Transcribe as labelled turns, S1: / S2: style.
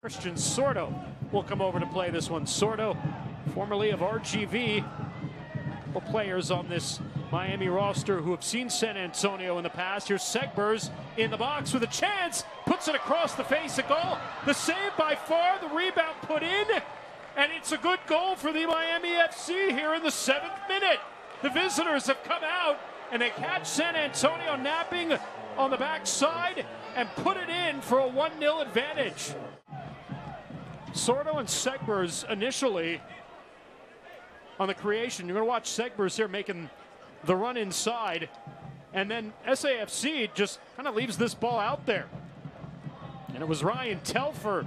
S1: Christian Sorto will come over to play this one. Sorto, formerly of RGV, for players on this Miami roster who have seen San Antonio in the past. Here's Segbers in the box with a chance, puts it across the face, a goal. The save by Farr, the rebound put in, and it's a good goal for the Miami FC here in the seventh minute. The visitors have come out and they catch San Antonio napping on the backside and put it in for a 1 0 advantage. Sorto and Segbers initially on the creation. You're going to watch Segbers here making the run inside. And then SAFC just kind of leaves this ball out there. And it was Ryan Telfer